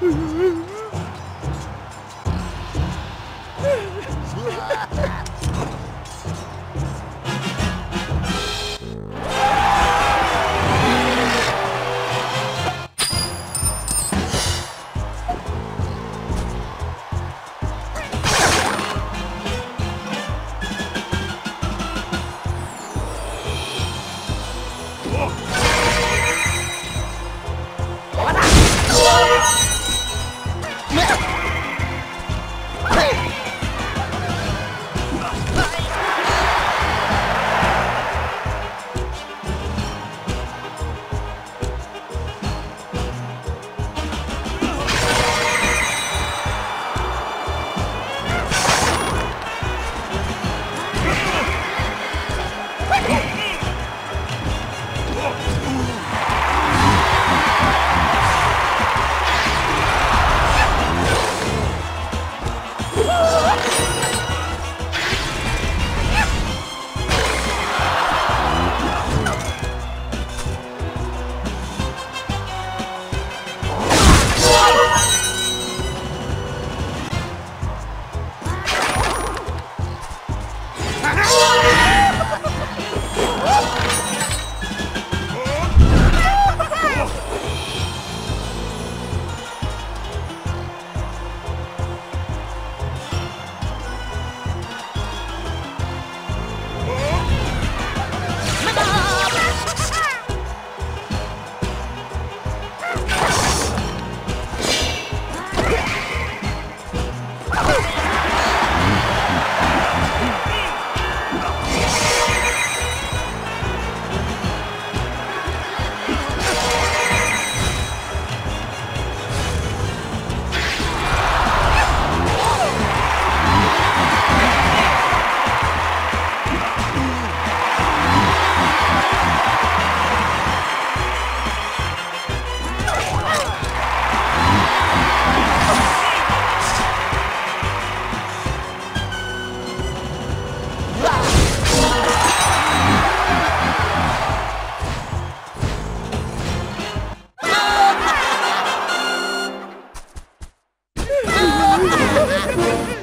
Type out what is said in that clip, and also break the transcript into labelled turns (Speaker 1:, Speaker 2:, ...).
Speaker 1: Oh! Ha ha ha!